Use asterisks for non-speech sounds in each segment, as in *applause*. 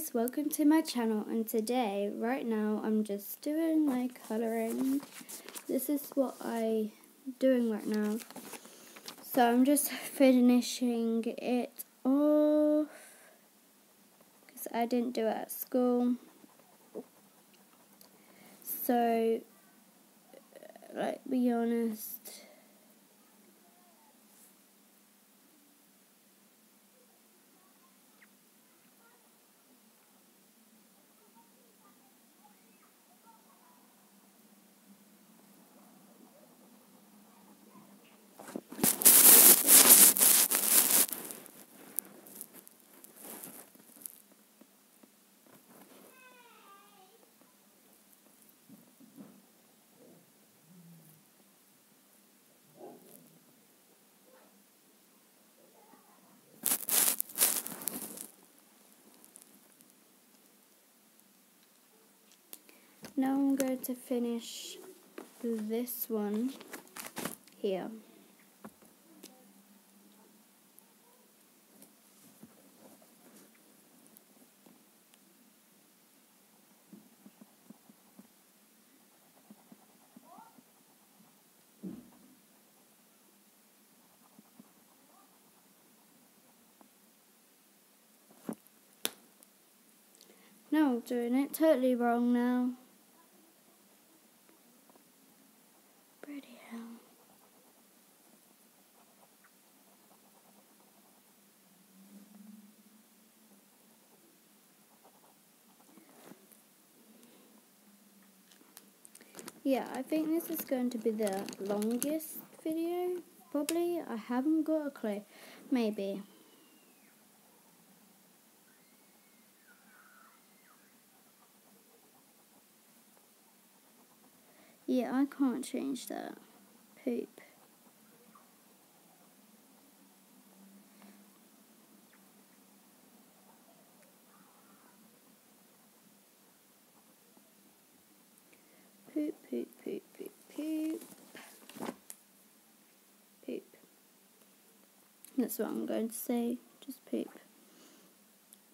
guys, welcome to my channel and today, right now, I'm just doing my colouring. This is what I'm doing right now. So I'm just *laughs* finishing it off because I didn't do it at school. So, uh, like, be honest, Now I'm going to finish this one here. No, I'm doing it totally wrong now. Yeah, I think this is going to be the longest video, probably. I haven't got a clue. Maybe. Yeah, I can't change that. Poop. Poop, poop, poop, poop, poop. Poop. That's what I'm going to say. Just poop.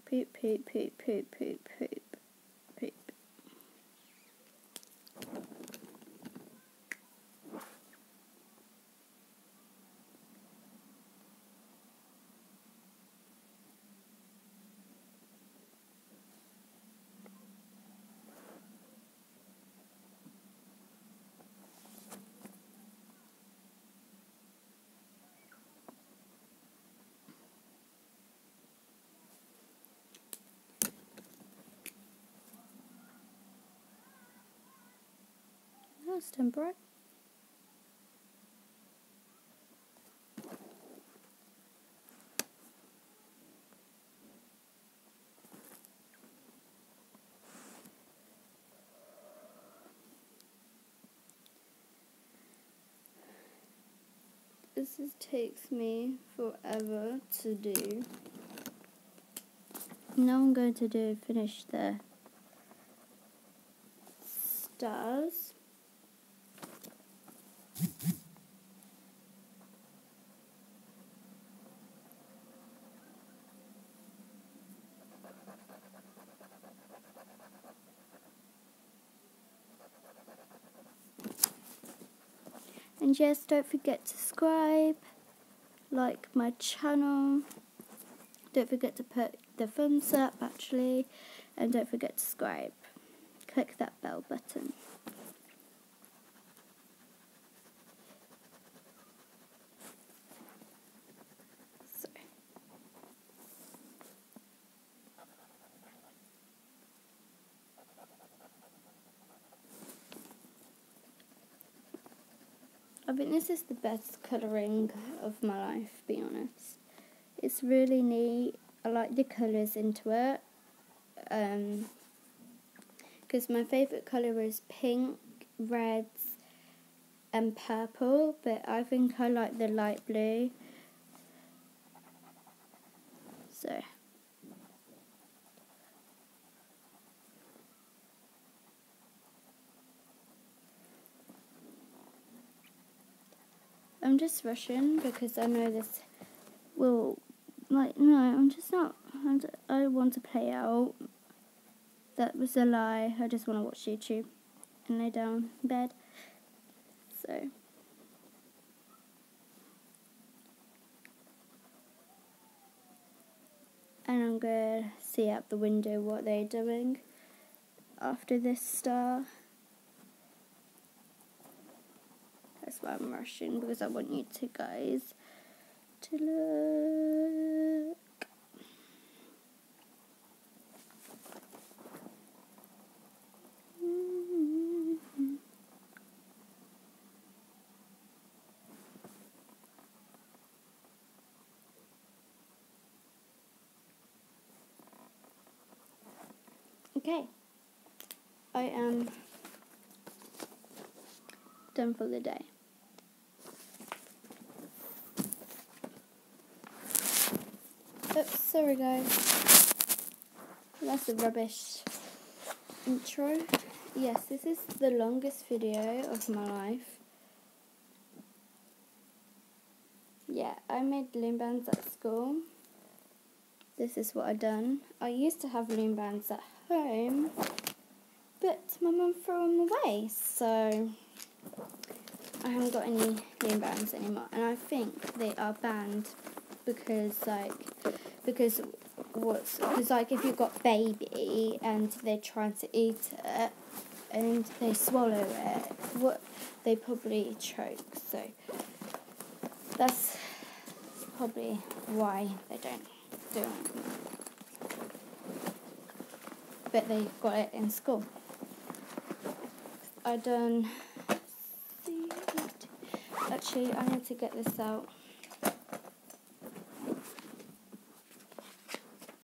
Poop, poop, poop, poop, poop, poop. This is, takes me forever to do. Now I'm going to do finish the stars. And yes, don't forget to subscribe, like my channel. Don't forget to put the thumbs up actually, and don't forget to subscribe. Click that bell button. I think this is the best colouring of my life, to be honest. It's really neat. I like the colours into it. Because um, my favourite colour is pink, reds and purple. But I think I like the light blue. So... I'm just rushing because I know this will, like, no, I'm just not, I want to play out that was a lie. I just want to watch YouTube and lay down in bed. So. And I'm going to see out the window what they're doing after this star. That's why I'm rushing because I want you to guys to look. Okay, I am done for the day. Oops, sorry guys. That's a rubbish intro. Yes, this is the longest video of my life. Yeah, I made loom bands at school. This is what I've done. I used to have loom bands at home, but my mum threw them away, so I haven't got any loom bands anymore. And I think they are banned because, like, because what's because like if you've got baby and they're trying to eat it and they swallow it, what they probably choke. So that's probably why they don't do it. But they got it in school. I done. Actually, I need to get this out.